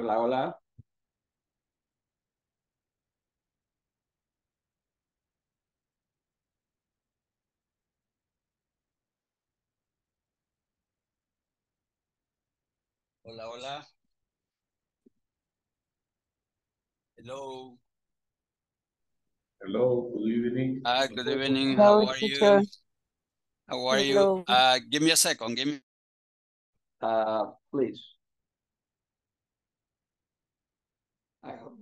Hola, hola. Hola, hola. Hello. Hello, good evening. Hi, good evening. Hello, How are teacher. you? How are you? Hello. Uh, give me a second. Give me. Uh, please. I hope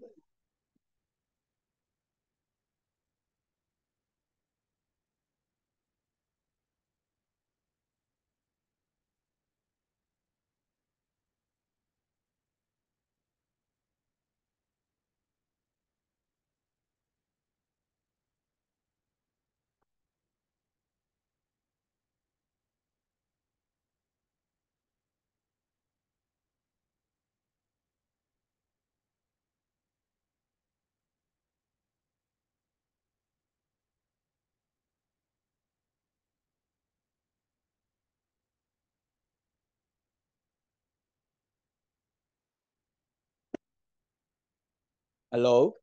Hello.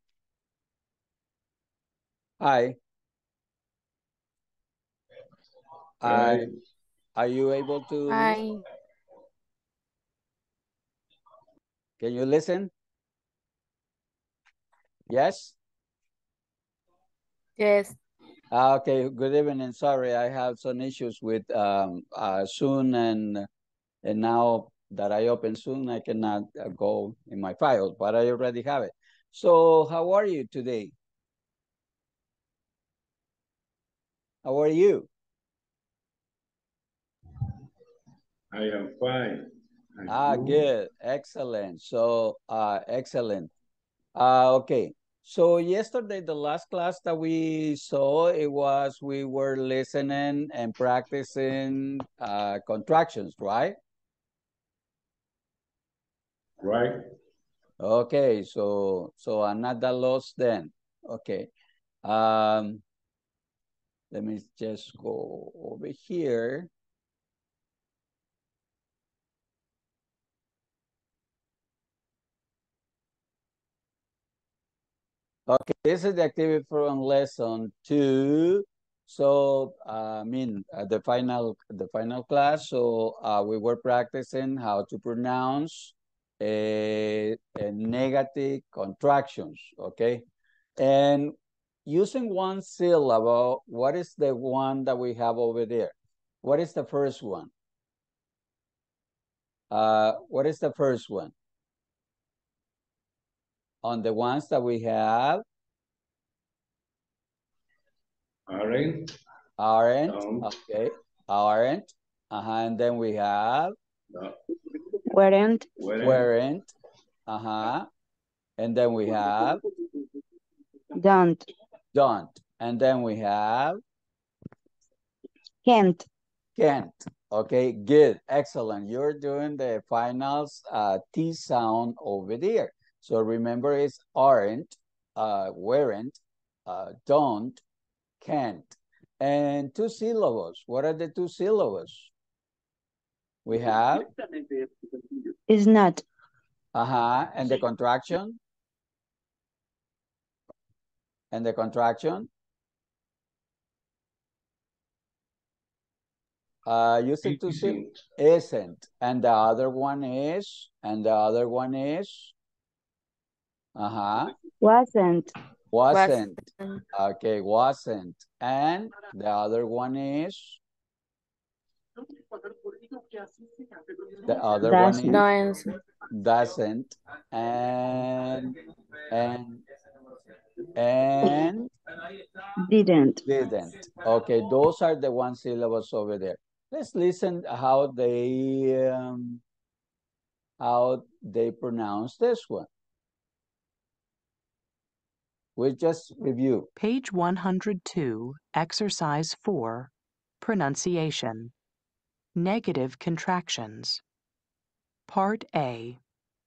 Hi. Hi. Are you able to? Hi. Can you listen? Yes? Yes. Ah, Okay, good evening. Sorry, I have some issues with um, uh, Zoom and and now that I open Zoom, I cannot uh, go in my files, but I already have it. So how are you today? How are you? I am fine. And Ah, you? good, excellent. So, uh, excellent. Uh, okay. So yesterday, the last class that we saw, it was we were listening and practicing uh, contractions, right? Right? Okay, so so I'm not that lost then. Okay. Um, let me just go over here. Okay, this is the activity from lesson two. So, uh, I mean, uh, the final the final class. So, uh, we were practicing how to pronounce a, a negative contractions. Okay, and using one syllable. What is the one that we have over there? What is the first one? Uh, what is the first one? On the ones that we have, Aren't? aren't, Don't. okay, aren't, uh-huh, and then we have No. Weren't. Weren't. weren't, uh-huh, and then we have Don't. don't, and then we have Can't. can't. Okay, good, excellent. You're doing the finals uh, T sound over there. So remember it's aren't, uh, weren't, uh, don't, can't. And two syllables. What are the two syllables? We have, Is not. uh-huh, and the contraction? And the contraction? Uh, it to Isn't. isn't. And the other one is, and the other one is, uh-huh, Wasn't. wasn't. Okay, wasn't. And the other one is, the other one Doesn't. is, Doesn't. doesn't. And, and, and Didn't. didn't. Okay, those are the one syllables over there. Let's listen how they, um, how they pronounce this one. We just review. Page 102, Exercise 4, Pronunciation. Negative contractions. Part A.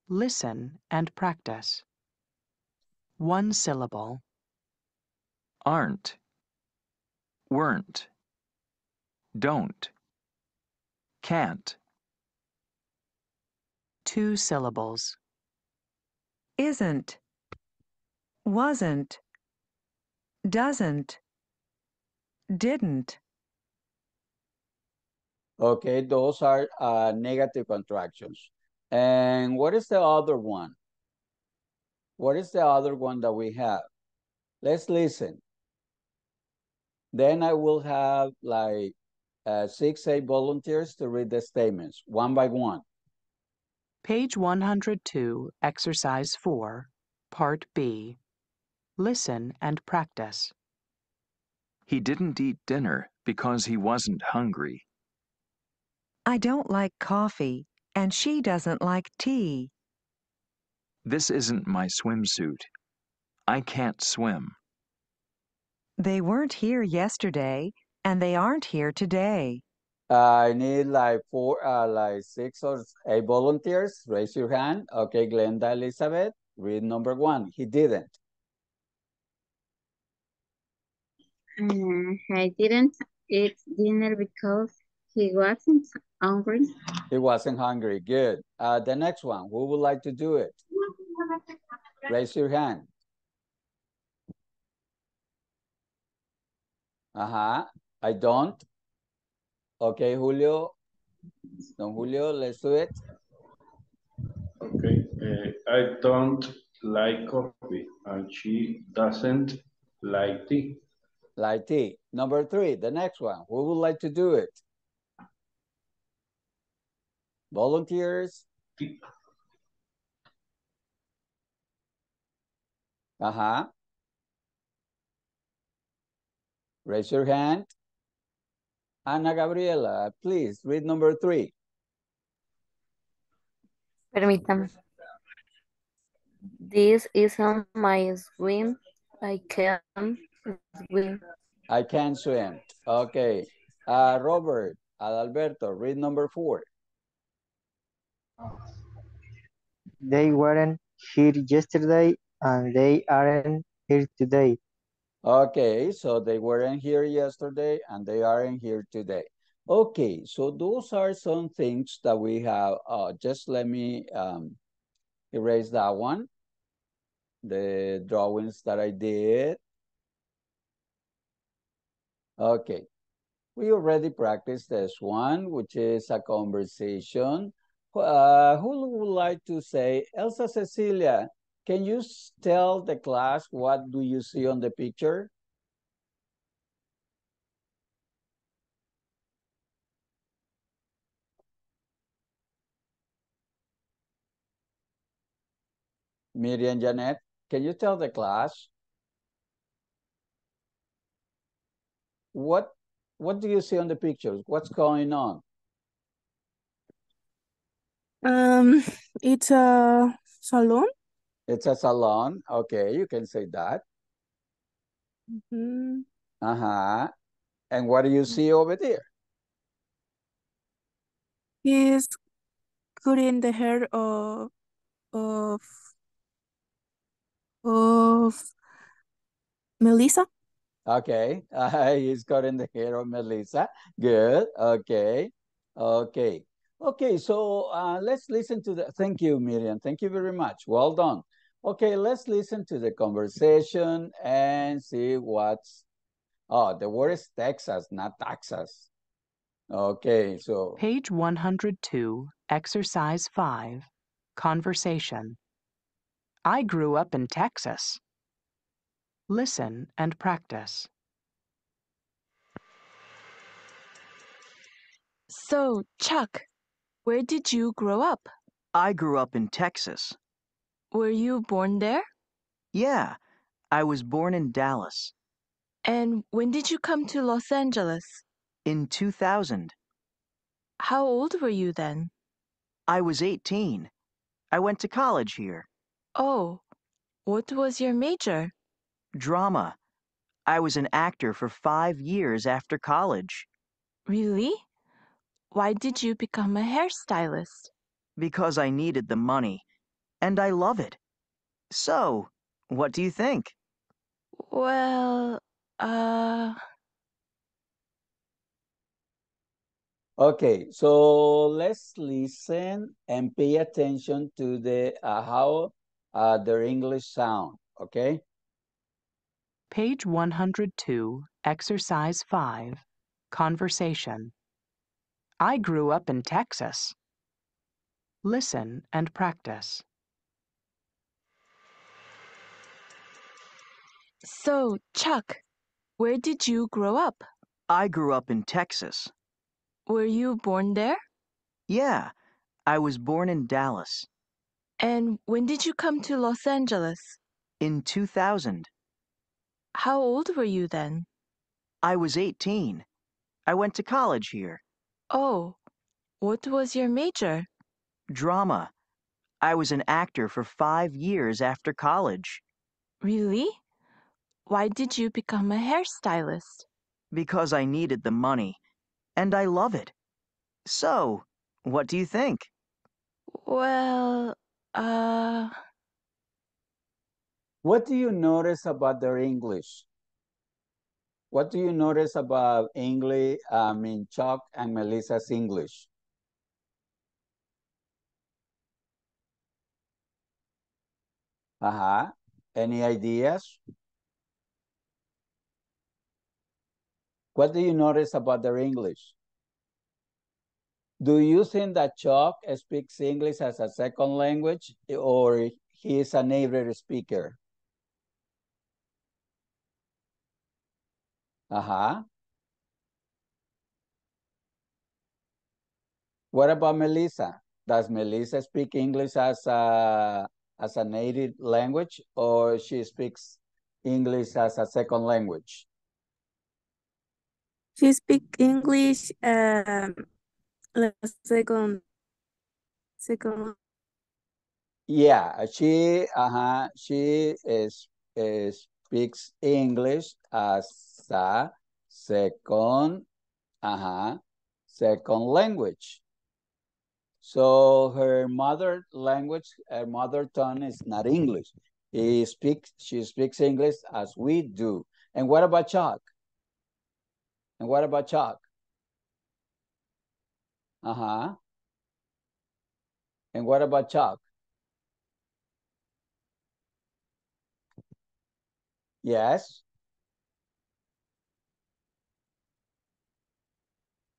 Listen and practice. One syllable. aren't, weren't, don't, can't, Two syllables. isn't, wasn't, doesn't, didn't. Okay, those are uh, negative contractions. And what is the other one? What is the other one that we have? Let's listen. Then I will have like uh, six, eight volunteers to read the statements one by one. Page 102, Exercise 4, Part B. Listen and practice. He didn't eat dinner because he wasn't hungry. I don't like coffee, and she doesn't like tea. This isn't my swimsuit. I can't swim. They weren't here yesterday, and they aren't here today. I need like four, uh, like six or eight volunteers. Raise your hand. Okay, Glenda Elizabeth, read number one. He didn't. Uh, I didn't eat dinner because he wasn't hungry. He wasn't hungry. Good. Uh, the next one. Who would like to do it? Raise your hand. Uh-huh. I don't. Okay, Julio. Don Julio, let's do it. Okay. Uh, I don't like coffee and she doesn't like tea. Like tea. Number three, the next one. Who would like to do it? Volunteers? Uh-huh. Raise your hand. Ana Gabriela, please read number three. Permítame. This isn't my swim. I can swim. I can swim. Okay. Uh, Robert, Adalberto, read number four. They weren't here yesterday and they aren't here today. Okay, so they weren't here yesterday and they aren't here today. Okay, so those are some things that we have. Uh, just let me um, erase that one. The drawings that I did. Okay, we already practiced this one, which is a conversation. Uh, who would like to say, Elsa Cecilia, can you tell the class what do you see on the picture? Miriam Janet, can you tell the class? What what do you see on the pictures? What's going on? Um, it's a salon. It's a salon. Okay, you can say that. Mhm. Uh-huh. And what do you see over there? He's cutting the hair of of of Melissa. Okay, uh, he's got the hair of Melissa. Good. Okay. Okay. Okay, so uh, let's listen to the, thank you, Miriam. Thank you very much. Well done. Okay, let's listen to the conversation and see what's, oh, the word is Texas, not Texas. Okay, so, Page 102, Exercise 5, Conversation. I grew up in Texas. Listen and practice. So, Chuck, where did you grow up? I grew up in Texas. Were you born there? Yeah, I was born in Dallas. And when did you come to Los Angeles? In 2000, How old were you then? I was 18. I went to college here. Oh, what was your major? Drama. I was an actor for five years after college Really? Why did you become a hairstylist? because I needed the money. And I love it. So, what do you think? Well, uh, okay, so let's listen and pay attention to the, uh, how uh, their English sound, okay? Page 102, Exercise 5, Conversation. I grew up in Texas. Listen and practice. So, Chuck, where did you grow up? I grew up in Texas. Were you born there? Yeah, I was born in Dallas. And when did you come to Los Angeles? In 2000, How old were you then? I was 18. I went to college here. Oh, what was your major? Drama. I was an actor for five years after college Really? Why did you become a hairstylist? because I needed the money. And I love it. So, what do you think? Well, uh, What do you notice about their English? What do you notice about English, I mean, Chuck and Melissa's English? Uh-huh. Any ideas? What do you notice about their English? Do you think that Chuck speaks English as a second language or he is a native speaker? Uh-huh. What about Melissa? Does Melissa speak English as a as a native language or she speaks English as a second language? She speak English um second second Yeah, she uh-huh, she is, is speaks English as a second uh-huh, second language. So her mother language, her mother tongue is not English. He speaks, she speaks English as we do. And what about Chuck? And what about Chuck? Uh-huh. And what about Chuck? Yes.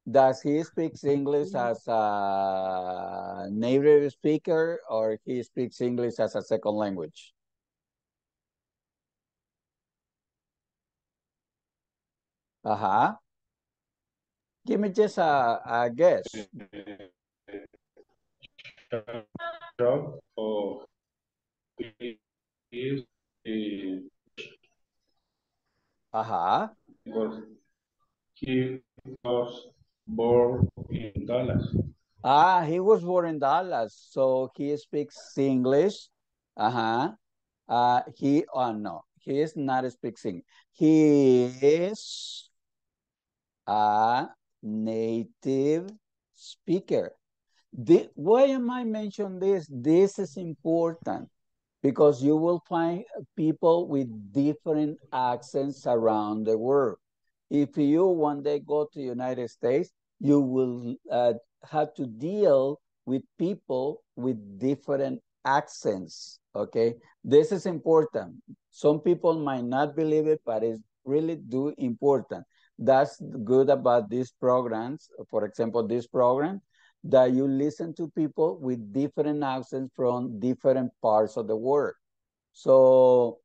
Does he speaks English as a native speaker or he speaks English as a second language? Uh-huh. Give me just a, a guess. Chuck or he is Uh-huh. because he was born in Dallas. Ah, he was born in Dallas, so he speaks English. Uh-huh. Uh, he, oh no, he is not speaking. He is a native speaker. The, why am I mentioning this? This is important because you will find people with different accents around the world. If you one day go to United States, you will uh, have to deal with people with different accents, okay? This is important. Some people might not believe it, but it's really do important. That's good about these programs. For example, this program, that you listen to people with different accents from different parts of the world. So,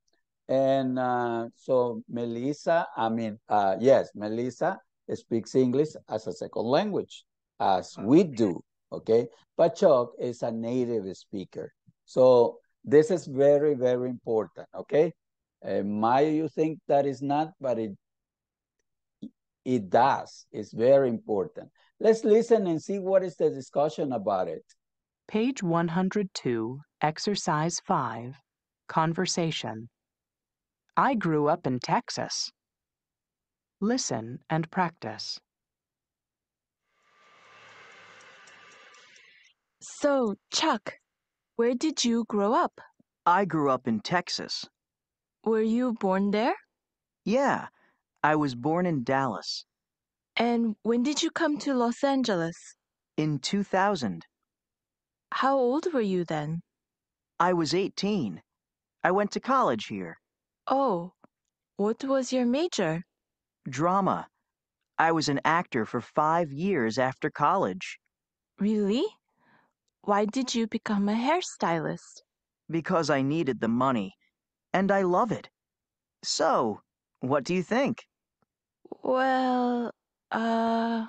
and uh, so Melissa, I mean, uh, yes, Melissa speaks English as a second language, as we do, okay? But Chuck is a native speaker. So this is very, very important, okay? Uh, might you think that is not, but it it does. It's very important. Let's listen and see what is the discussion about it. Page 102, Exercise 5, Conversation. I grew up in Texas. Listen and practice. so, Chuck, where did you grow up? I grew up in Texas. Were you born there? Yeah, I was born in Dallas. And when did you come to Los Angeles? In 2000, How old were you then? I was 18. I went to college here. Oh, what was your major? Drama. I was an actor for five years after college. Really? Why did you become a hairstylist? Because I needed the money. And I love it. So, what do you think? Well, uh,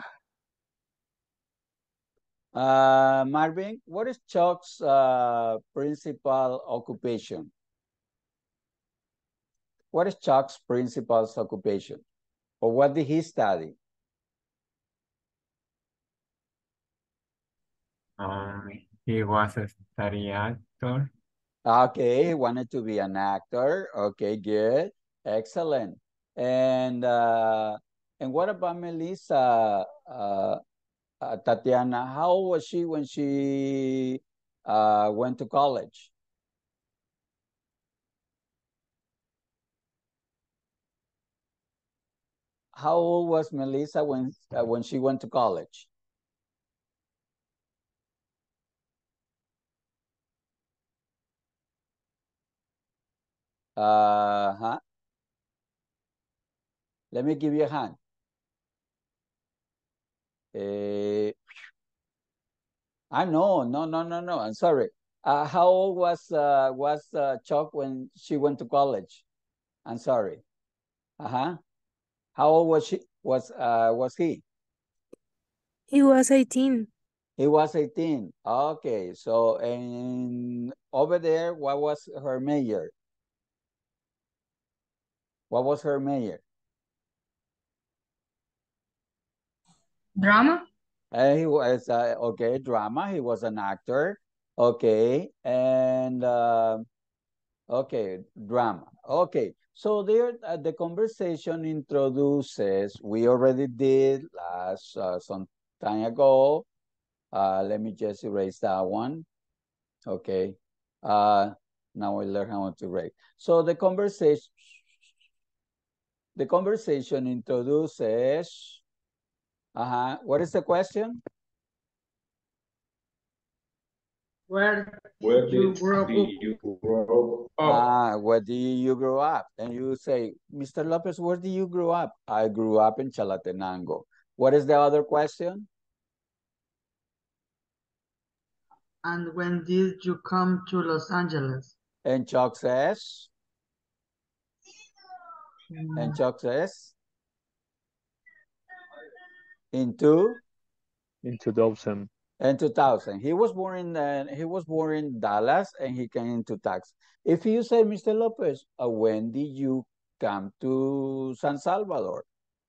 Uh, Marvin, what is Chuck's uh, principal occupation? What is Chuck's principal occupation? Or what did he study? Um, he was a study actor. Okay, he wanted to be an actor. Okay, good. Excellent. And uh, and what about Melissa? Uh, uh, Tatiana, how old was she when she uh, went to college? How old was Melissa when uh, when she went to college? Uh huh. Let me give you a hand. Uh, I know, no, no, no, no. I'm sorry. Uh, how old was uh, was uh, Chuck when she went to college? I'm sorry. Uh huh. How old was she? Was uh was he? He was 18. He was 18. Okay, so and over there, what was her major? What was her major? Drama? Uh, he was uh, okay, drama. He was an actor. Okay, and uh, okay, drama. Okay, so there uh, the conversation introduces. We already did last uh, some time ago. Uh, let me just erase that one. Okay. Uh, now we learn how to write. So the conversation, the conversation introduces. Uh-huh. What is the question? Where Where you did grow you grow up? Ah, where do you grow up? And you say, Mr. Lopez, where do you grow up? I grew up in Chalatenango. What is the other question? And when did you come to Los Angeles? And Chuck says, and Chuck says, into in 2000. in 2000. He was born in uh, he was born in Dallas and he came into Texas. If you say, Mr. Lopez, uh, when did you come to San Salvador?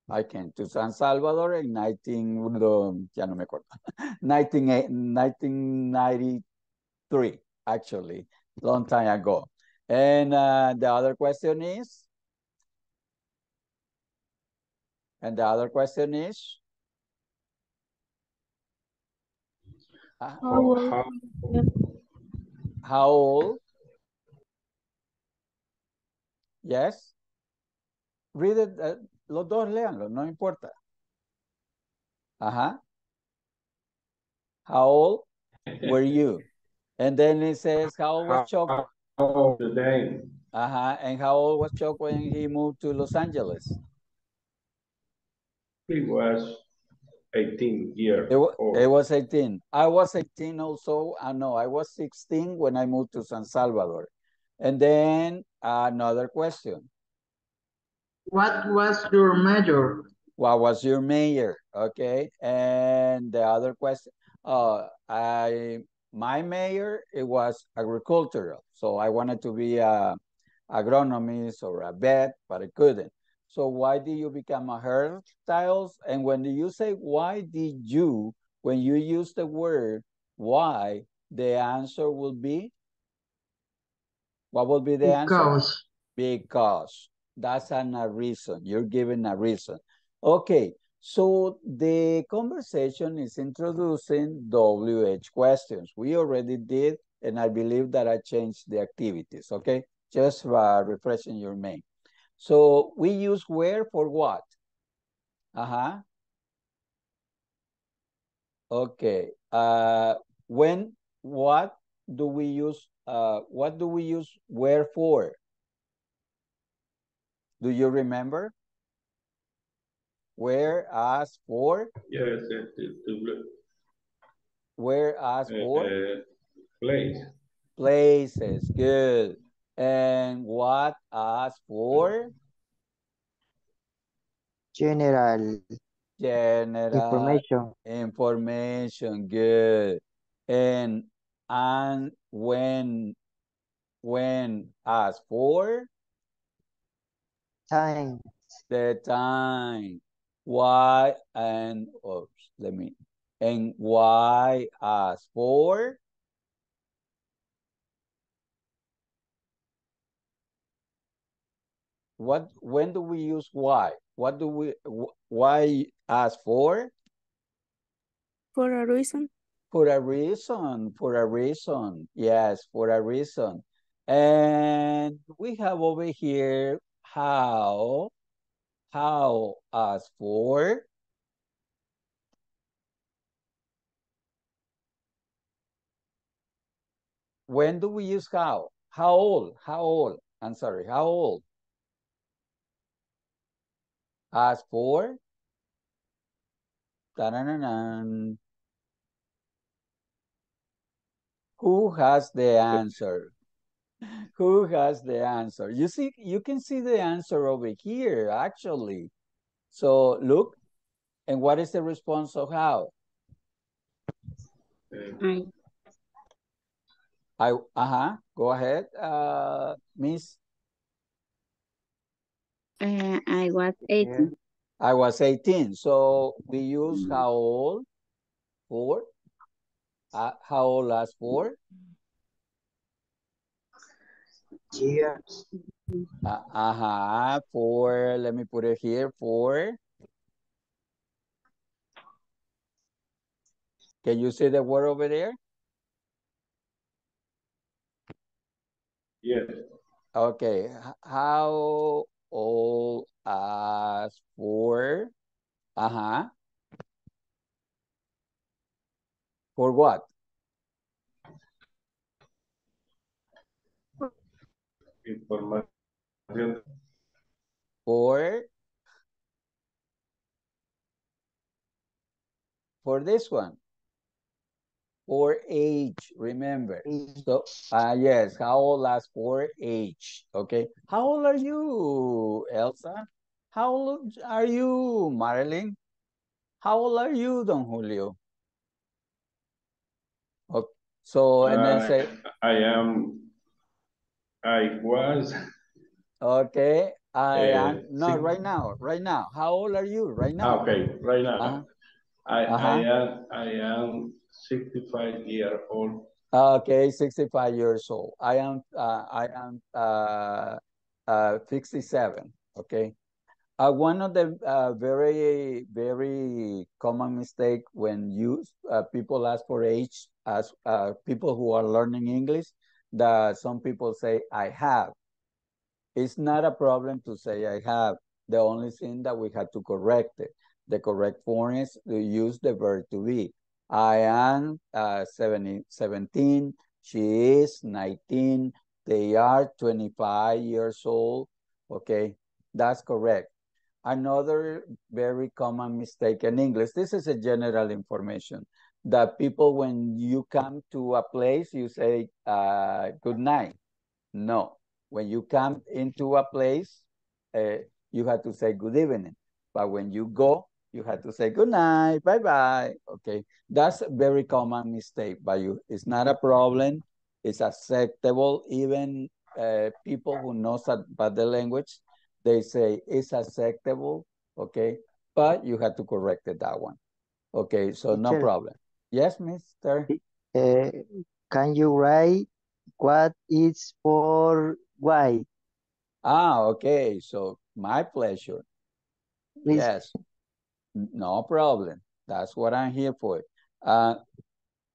I came to San Salvador in 19, um, ya no me acuerdo, 19, 1993, actually, long time ago. And uh, the other question is, and the other question is, uh, How, how old? Yes. Read it, uh, los dos leanlo, no importa. Ajá. How old were you? And then it says, how old was Chuck? how old today? Uh-huh. And how old was Chuck when he moved to Los Angeles? He was 18 years It, old. it was 18. I was 18 also. I know I was 16 when I moved to San Salvador. And then another question. What was your major? What was your major? Okay. And the other question, uh, I, my major, it was agricultural. So I wanted to be a agronomist or a vet, but I couldn't. So why did you become a hairstylist? And when you say, why did you, when you use the word why, the answer will be? What will be the answer? Because. Because. That's an, a reason. You're giving a reason. Okay, so the conversation is introducing WH questions. We already did, and I believe that I changed the activities, okay? Just uh, refreshing your mind. So we use where for what? Uh-huh. Okay. Uh, when, what do we use uh, what do we use where for? Do you remember? Where as for? Yes, yes, to, Where as for? uh, place. Places, good. And what as for? General General information. information, good. And and when when as for Time. the time. Why and oops, let me and why as for what when do we use why? What do we why ask for? For a reason. For a reason, for a reason. Yes, for a reason. And we have over here how, how as for. When do we use how? How old? How old? I'm sorry, how old? As for. Who has the answer? Who has the answer? You see, you can see the answer over here, actually. So look, and what is the response of how? Uh, I, uh-huh, go ahead, uh, Miss. Uh, I was 18. I was 18, so we use how old? Four? Uh, how old as four? Years. Uh, uh-huh, four, let me put it here, four. Can you see the word over there? yes. Okay, how old as for, Uh-huh. For what? Información. For for this one. For age, remember. So, uh, yes, how old as for age? Okay. How old are you, Elsa? How old are you, Marilyn? How old are you, Don Julio? Okay. So, and then I- say, I am, I was, okay, I Eh, am, no, right now, right now. How old are you right ah, now? okay, right now. Uh-huh. I, I Uh-huh. am, I am sixty-five year old. Okay, 65 years old. I am, uh, I am, uh, uh, 67, okay? Uh, one of the, uh, very, very common mistake when you, uh, people ask for age, as, uh, people who are learning English, that some people say, I have. It's not a problem to say I have. The only thing that we have to correct it. The correct form is to use the verb to be. I am uh, 70, 17, she is 19, they are 25 years old. Okay, that's correct. Another very common mistake in English, this is a general information, that people, when you come to a place, you say uh, good night. No, when you come into a place, uh, you have to say good evening. But when you go, you have to say good night, bye bye. Okay, that's a very common mistake, by you it's not a problem. It's acceptable. Even uh, people who knows about the language, they say it's acceptable. Okay, but you have to correct it that one. Okay, so no Teacher. problem. Yes, Mister. Uh, can you write what is for why? Ah, okay. So my pleasure. Please. Yes. No problem. That's what I'm here for. Uh,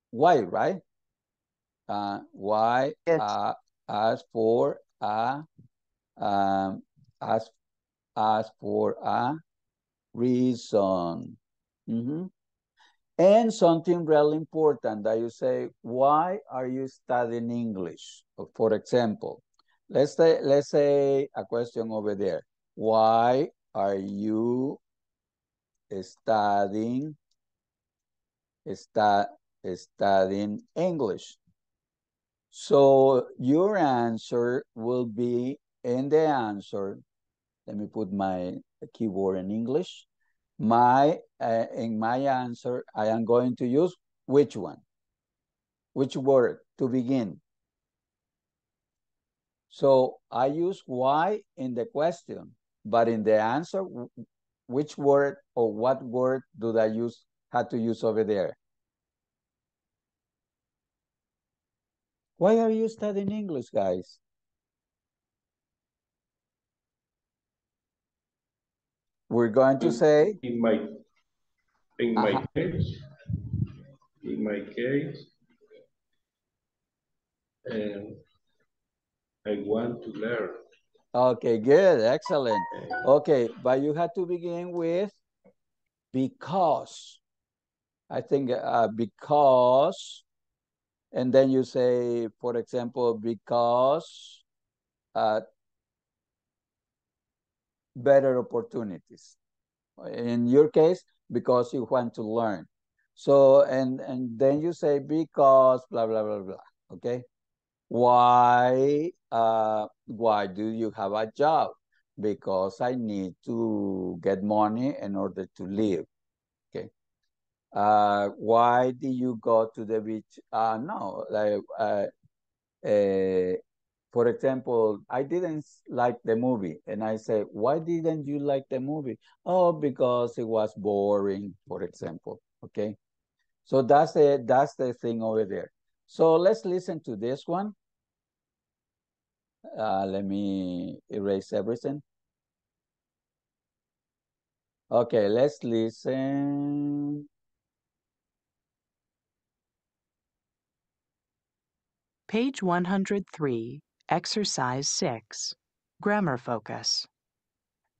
why, right? Uh, why, Yes. uh, as for a, um, as, as for a reason. Mhm. And something really important that you say, why are you studying English? For example, let's say, let's say a question over there. Why are you studying, stu studying English? So your answer will be in the answer. Let me put my keyboard in English. My uh, in my answer, I am going to use which one? Which word to begin? So I use why in the question, but in the answer, which word or what word do I use, had to use over there? Why are you studying English, guys? We're going to say in my in my uh -huh. case in my case um, I want to learn. Okay, good, excellent. Okay, but you have to begin with because. I think uh, because and then you say, for example, because uh, better opportunities. In your case, because you want to learn. So, and, and then you say, because blah, blah, blah, blah, okay? Why, uh, why do you have a job? Because I need to get money in order to live, okay? uh, why did you go to the beach? Uh, no, like, uh, uh, for example, I didn't like the movie. And I say, why didn't you like the movie? Oh, because it was boring, for example, okay? So that's the, that's the thing over there. So let's listen to this one. Uh, let me erase everything. Okay, let's listen. Page 103, Exercise 6, Grammar Focus.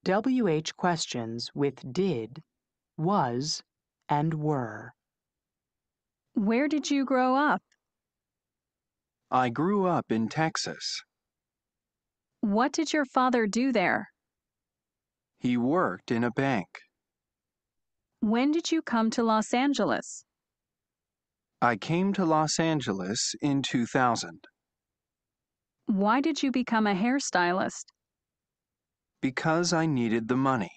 WH questions with did, was, and were. Where did you grow up? I grew up in Texas. What did your father do there? He worked in a bank. When did you come to Los Angeles? I came to Los Angeles in 2000. Why did you become a hairstylist? Because I needed the money.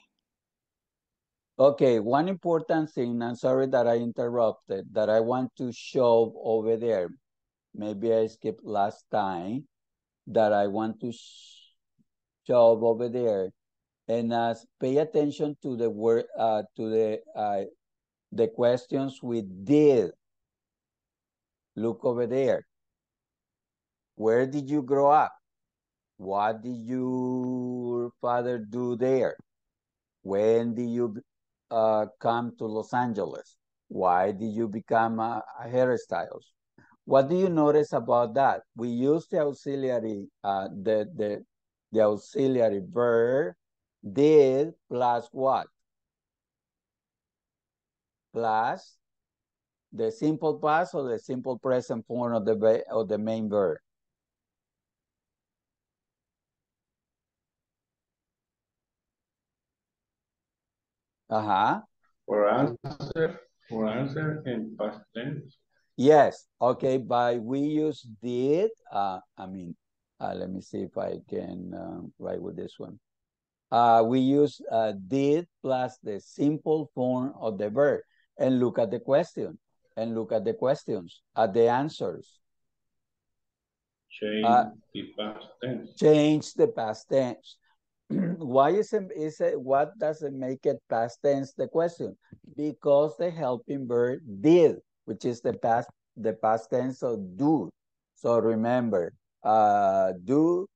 Okay, one important thing, I'm sorry that I interrupted, that I want to show over there. Maybe I skipped last time, that I want to show over there. And uh, pay attention to the word, uh, to the, uh, the questions we did Look over there. Where did you grow up? What did your father do there? When did you uh, come to Los Angeles? Why did you become a, a hairstylist? What do you notice about that? We use the auxiliary, uh, the, the, the auxiliary verb did plus what? Plus the simple past or the simple present form of the of the main verb? Uh-huh. For answer, for answer in past tense. Yes, okay, but we use did, uh, I mean, uh, let me see if I can uh, write with this one. Uh, we use uh, did plus the simple form of the verb. And look at the question and look at the questions, at the answers. Change uh, the past tense. Change the past tense. Why is it, is it, what does it make it past tense, the question? Because the helping verb did, which is the past, the past tense of do. So remember, uh, do,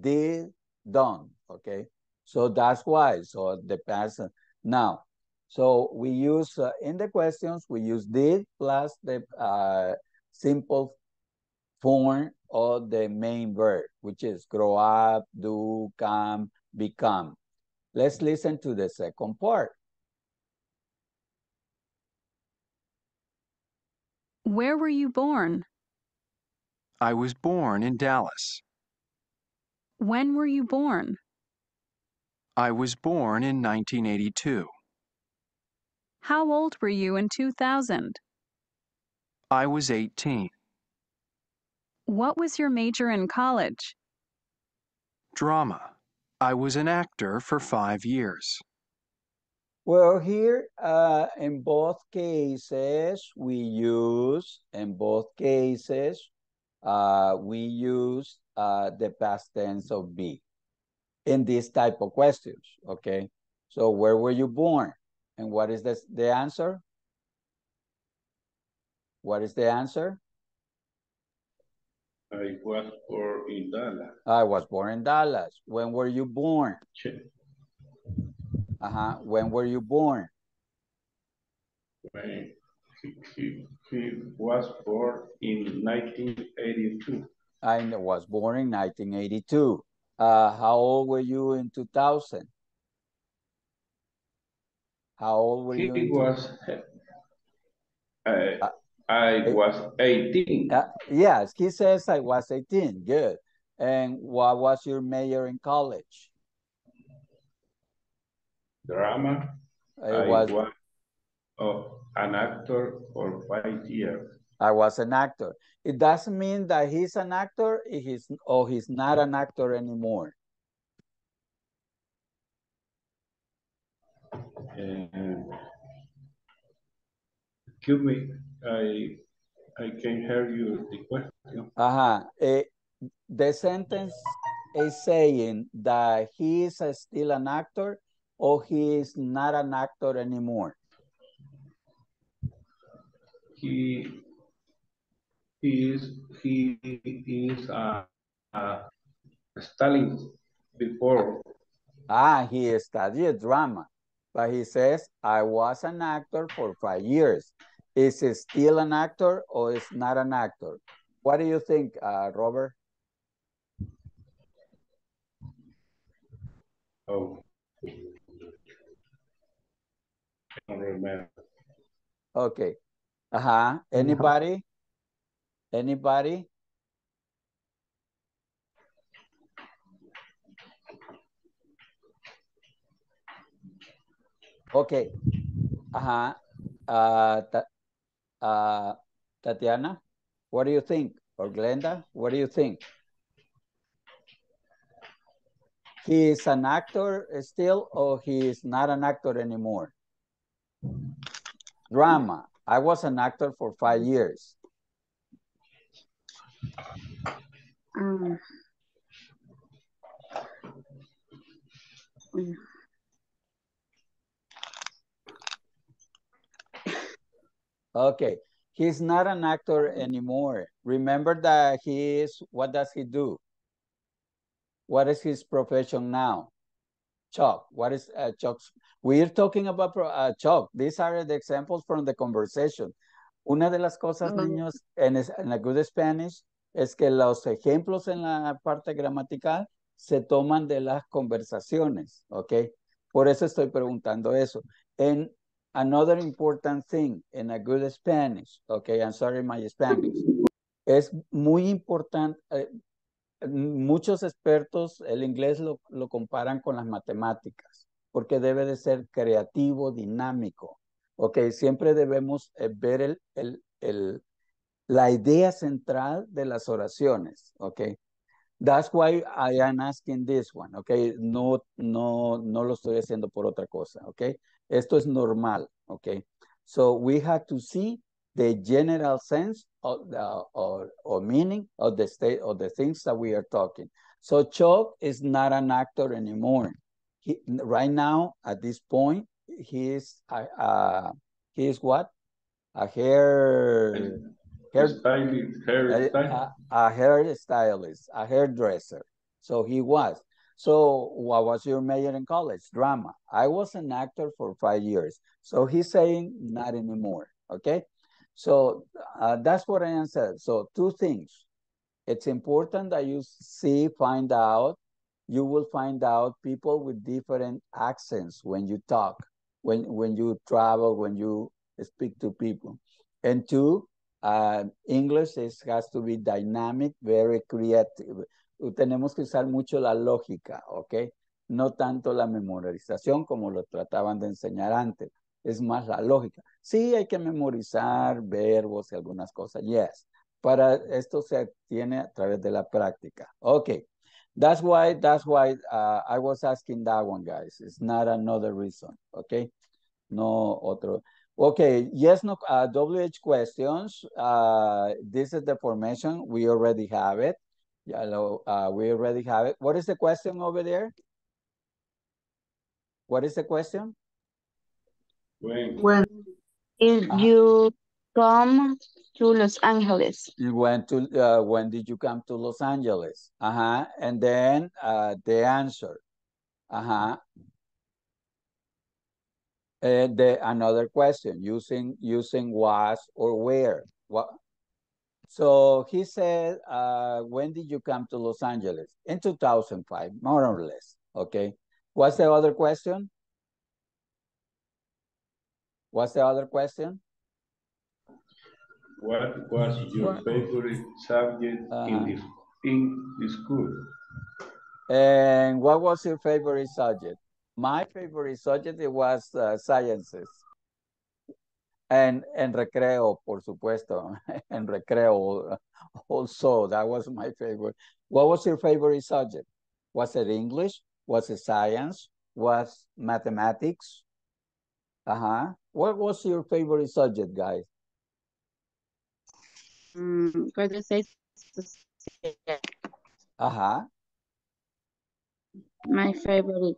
did, done, okay? So that's why, so the past, now, so we use, uh, in the questions, we use did plus the uh, simple form of the main verb, which is grow up, do, come, become. Let's listen to the second part. Where were you born? I was born in Dallas. When were you born? I was born in 1982. How old were you in 2000? I was 18. What was your major in college? Drama. I was an actor for five years. Well, here uh, in both cases, we use, in both cases, uh, we use uh, the past tense of be in this type of questions, okay? So where were you born? And what is this, the answer? What is the answer? I was born in Dallas. I was born in Dallas. When were you born? Uh-huh. When were you born? When he, he, he was born in 1982. I was born in 1982. Uh, how old were you in 2000? How old were he you? in was, uh, I was 18. Uh, yes, he says I was 18. Good. And what was your major in college? Drama. It I was, was oh, an actor for five years. I was an actor. It doesn't mean that he's an actor he's, or he's not an actor anymore. And excuse me, I I can hear you the question. Uh-huh. Eh, the sentence is saying that he is still an actor or he is not an actor anymore. He he is he he is uh, uh, studying before. Ah, he studied drama, but he says, I was an actor for five years. Is he still an actor or is not an actor? What do you think, uh, Robert? Oh, I don't remember. Okay. Uh-huh. Anybody? Anybody? Okay. Uh-huh. Uh, uh, Tatiana, what do you think? Or Glenda, what do you think? He is an actor still or he is not an actor anymore? Drama. I was an actor for five years. Um. Okay, he's not an actor anymore. Remember that he is, what does he do? What is his profession now? Chuck, what is uh, Chuck's? We're talking about uh, Chuck. These are the examples from the conversation. Una de las cosas, niños, en, en la Good Spanish, es que los ejemplos en la parte gramatical se toman de las conversaciones, ¿ok? Por eso estoy preguntando eso. En another important thing in a good Spanish, okay, I'm sorry my Spanish, es muy importante, eh, muchos expertos el inglés lo, lo, comparan con las matemáticas, porque debe de ser creativo, dinámico, ok, siempre debemos eh, ver el, el, el, la idea central de las oraciones, ok. That's why I am asking this one, okay? No, no, no lo estoy haciendo por otra cosa, okay? Esto es normal, okay? So we have to see the general sense of the, or, or meaning of the state of the things that we are talking. So Chuck is not an actor anymore. He, right now, at this point, he is, uh, uh, he is what? A hair hair, stylist, hair a, a, a hairstylist, a hairdresser. So he was. So what was your major in college? Drama. I was an actor for five years. So he's saying not anymore. Okay. So uh, that's what I answered. So two things. It's important that you see, find out, you will find out people with different accents when you talk, when, when you travel, when you speak to people. And two, uh, English is, has to be dynamic, very creative. Tenemos que usar mucho la lógica, ¿ok? No tanto la memorización como lo trataban de enseñar antes. Es más la lógica. Sí, hay que memorizar verbos y algunas cosas, yes. Para esto se tiene a través de la práctica. Ok. That's why, that's why uh, I was asking that one, guys. It's not another reason, okay? No otro. Okay, yes, no, uh, WH questions. Uh, this is the formation. We already have it. Yellow, uh, we already have it. What is the question over there? What is the question? When? When if you come to Los Angeles. You went to, uh, when did you come to Los Angeles? Uh-huh, and then uh, the answer. Uh-huh. And the another question using using was or where what so he said uh, when did you come to los angeles in 2005 more or less okay what's the other question what's the other question what was your what? favorite subject uh -huh. in the in the school and what was your favorite subject my favorite subject was uh, sciences. And, and recreo, por supuesto, and recreo also, that was my favorite. What was your favorite subject? Was it English? Was it science? Was mathematics? Uh-huh. What was your favorite subject, guys? Mm, say Uh-huh. My favorite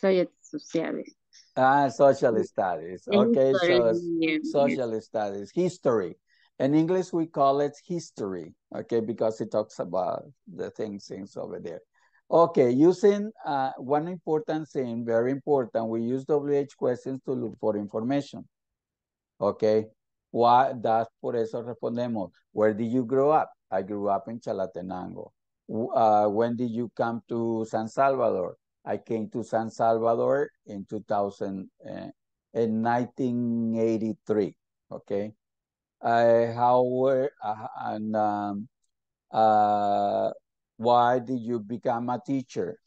Ciencias sociales. Ah, social studies. Okay, so social studies, history. In English, we call it history, okay, because it talks about the things, things over there. Okay, using uh, one important thing, very important, we use WH questions to look for information. Okay, why, that's por eso respondemos. Where did you grow up? I grew up in Chalatenango. Uh, when did you come to San Salvador? I came to San Salvador in 2000, uh, in 1983, okay? Uh, how were, uh, and um, uh, why did you become a teacher?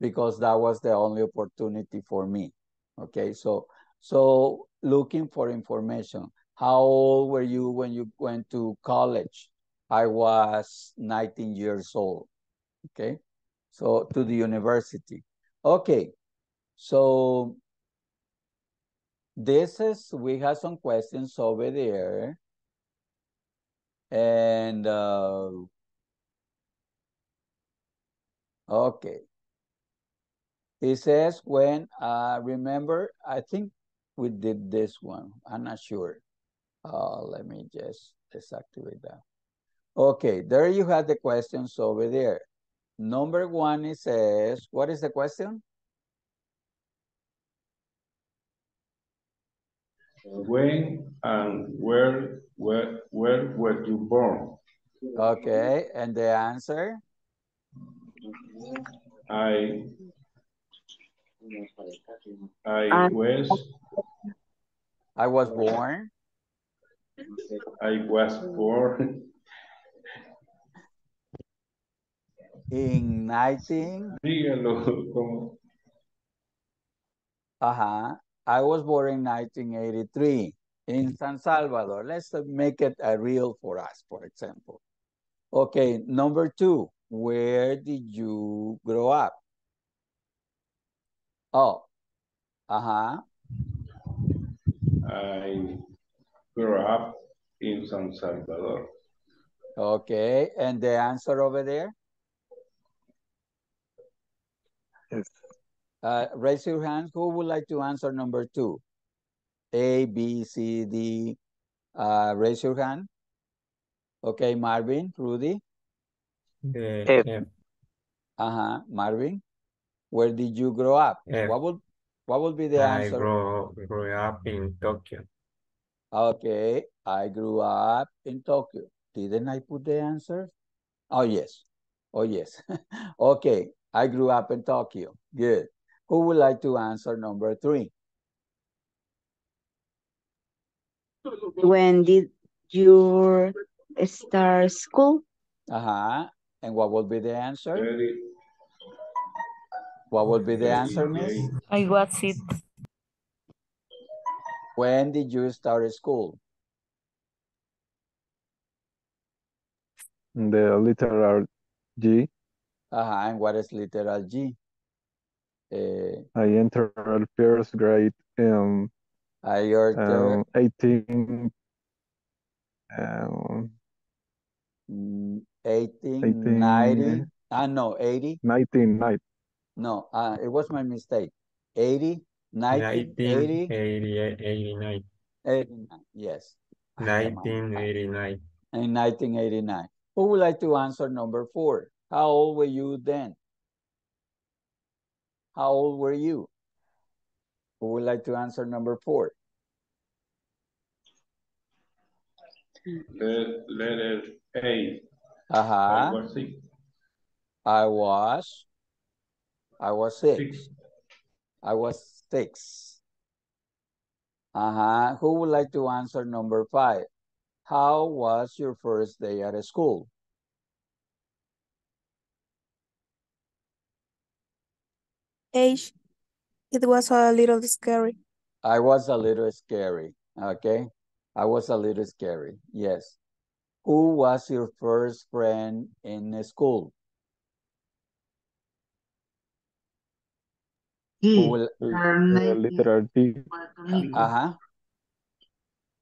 Because that was the only opportunity for me, okay? So, so looking for information. How old were you when you went to college? I was 19 years old, okay? so to the university. Okay, so this is, we have some questions over there. And, uh, okay. It says when, uh, remember, I think we did this one. I'm not sure. Uh, let me just deactivate that. Okay, there you have the questions over there. Number one it says, what is the question? When and where, where, where were you born? Okay, and the answer? I, I was, I was born. I was born in 19... Dígalo. Uh-huh. I was born in 1983 in San Salvador. Let's make it a real for us, for example. Okay, number two, where did you grow up? Oh, uh-huh. I grew up in San Salvador. Okay, and the answer over there? Uh, raise your hand. Who would like to answer number two? A, B, C, D. Uh, raise your hand. Okay, Marvin, Rudy. F. Uh-huh, Marvin. Where did you grow up? F. What would what would be the I answer? grew, grew up in Tokyo. Okay, I grew up in Tokyo. Didn't I put the answer? Oh, yes. Oh, yes. okay, I grew up in Tokyo. Good. Who would like to answer number three? When did you start school? Uh-huh. And what would be the answer? What would be the answer, miss? I was it. When did you start school? The literal G. Uh-huh. And what is literal G? Uh, I entered first grade in I your um, 18, um, mm, 1890. Ah, no, 80. 1990. No, uh, it was my mistake. 80, 1980. 1989. 89, yes. 1989. In 1989. Who would like to answer number four? How old were you then? How old were you? Who would like to answer number four? The letter A. Uh-huh. I was six. I was, I was six. Six. I was six. Uh-huh. Who would like to answer number five? How was your first day at school? Age. It was a little scary. I was a little scary, okay? I was a little scary, yes. Who was your first friend in school? Who T. will, Her The name is literal T. Uh-huh.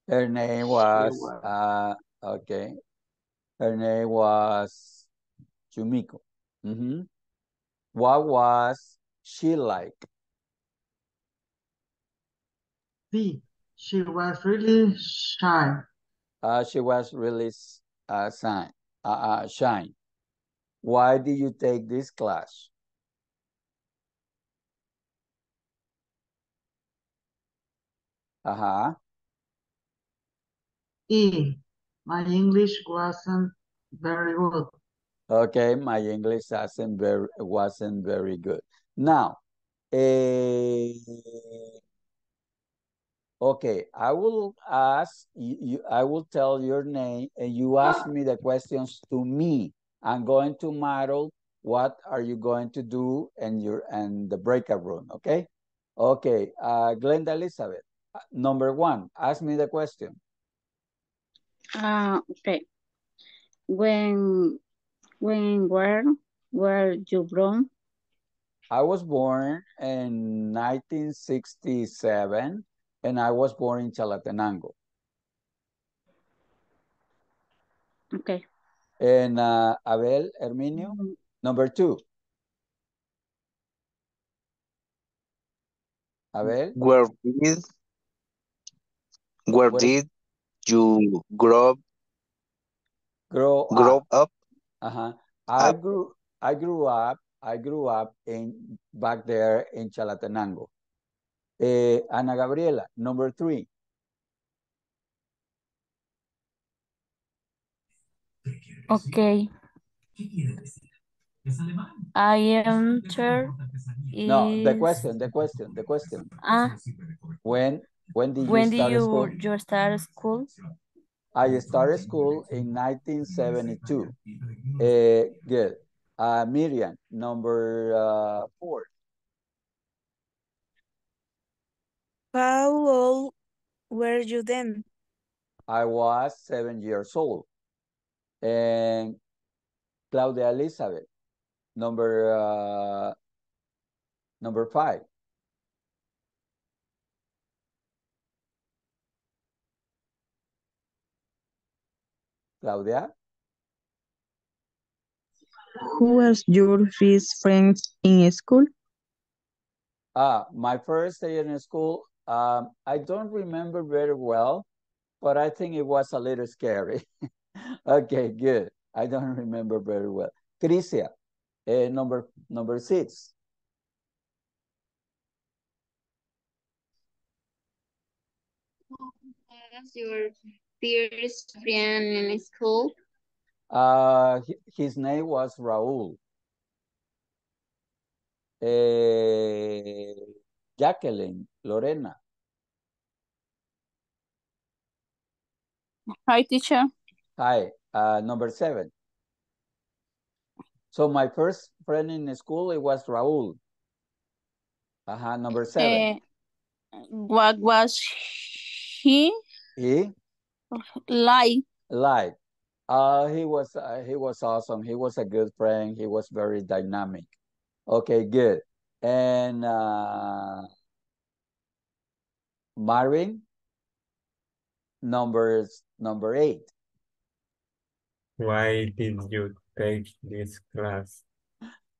Her name was, uh, okay. Her name was Chumiko. Mm-hmm. What was she like? B. She was really shy. Uh, she was really uh, shy. Uh, uh, shy. Why did you take this class? Uh-huh. E. My English wasn't very good. Okay, my English wasn't very wasn't very good. Now, eh, okay, I will ask you, you. I will tell your name, and you ask me the questions to me. I'm going to model what are you going to do and your and the breakout room. Okay, okay. Uh, Glenda Elizabeth, number one, ask me the question. Uh, okay. When, when, where, were you born? I was born in 1967 and I was born in Chalatenango. Okay. And uh, Abel Herminio, number two. Abel? Where did where Where- did you grow Grow grow up. up? Uh-huh. I Up. grew I grew up I grew up in back there in Chalatenango. Eh, Ana Gabriela, number three. Okay. I am sure No, the is- question, the question, the question. Ah, When when did you when did start you school? you start school? I started school in 1972. Uh, good. Uh, Miriam, number uh, four. How old were you then? I was seven years old. And Claudia Elizabeth, number uh, number five. Claudia, Who was your first friend in school? ah, my first day in school, um, I don't remember very well, but I think it was a little scary. okay, good. I don't remember very well. Crisia, eh, number number six. Who was your first friend in school? Uh, his name was Raul. Eh, Jacqueline, Lorena. Hi, teacher. Hi, uh, number seven. So my first friend in school, it was Raul. Uh -huh, number seven. Uh, what was he He like? like, uh, he was uh, he was awesome. He was a good friend. He was very dynamic. Okay, good. And uh, Marvin, numbers number eight. Why did you take this class?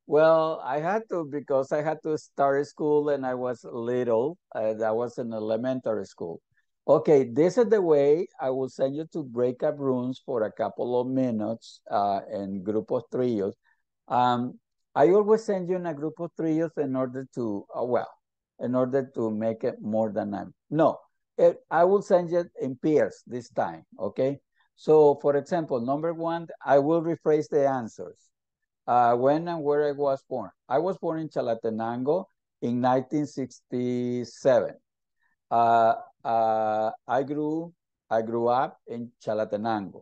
Well, I had to because I had to start school and I was little. Uh, I was in elementary school. Okay, this is the way I will send you to breakup rooms for a couple of minutes uh, in grupos trios. Um, I always send you in a group of trios in order to, uh, well, in order to make it more than I'm, no, it, I will send you in pairs this time, okay? So for example, number one, I will rephrase the answers. Uh, when and where I was born. I was born in Chalatenango in 1967. Uh, uh, I grew I grew up in Chalatenango.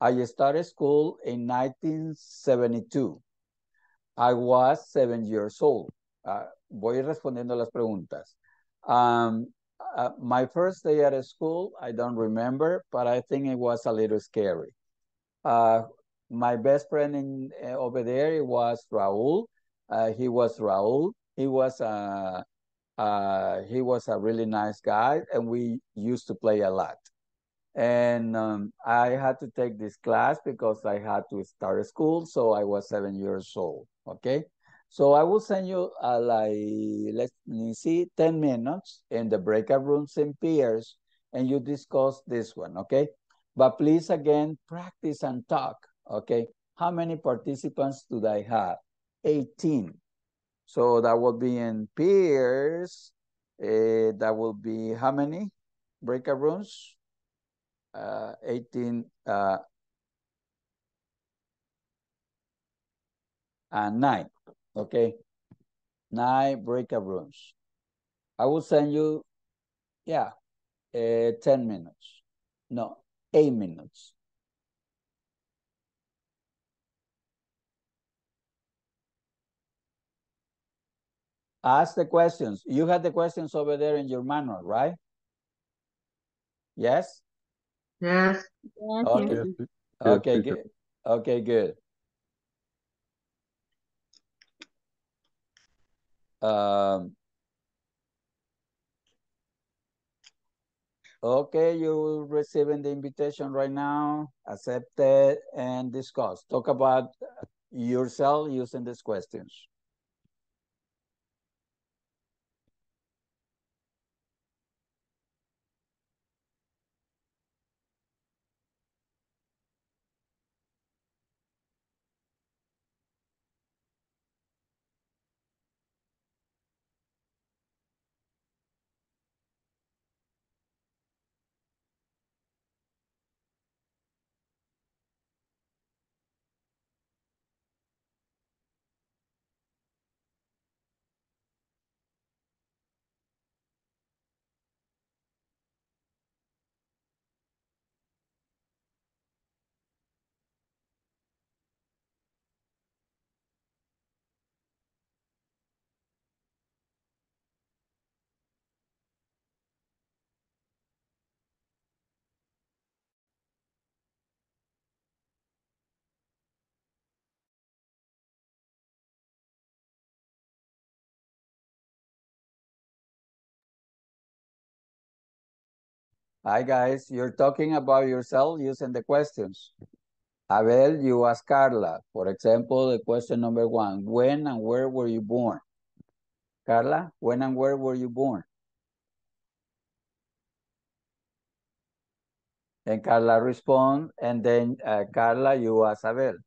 I started school in 1972. I was seven years old. Uh, voy respondiendo las preguntas. Um, uh, my first day at school, I don't remember, but I think it was a little scary. Uh, my best friend in uh, over there was Raul. Uh, he was Raul. He was a uh, he was a really nice guy, and we used to play a lot. And um, I had to take this class because I had to start school, so I was seven years old. Okay, so I will send you uh, like let me see, ten minutes in the breakout rooms in peers, and you discuss this one. Okay, but please again practice and talk okay? How many participants do I have? 18. So that will be in peers. Uh, that will be how many breakout rooms? Uh, 18 uh, and nine, okay? Nine breakout rooms. I will send you, yeah, uh, 10 minutes. No, eight minutes. Ask the questions. You had the questions over there in your manual, right? Yes? Yes. Okay. Yes, Okay, good. Okay, good. Um, okay, you receiving the invitation right now, accept it and discuss. Talk about yourself using these questions. Hi guys, you're talking about yourself using the questions. Abel, you ask Carla. For example, the question number one, when and where were you born? Carla, when and where were you born? And Carla respond, and then uh, Carla, you ask Abel.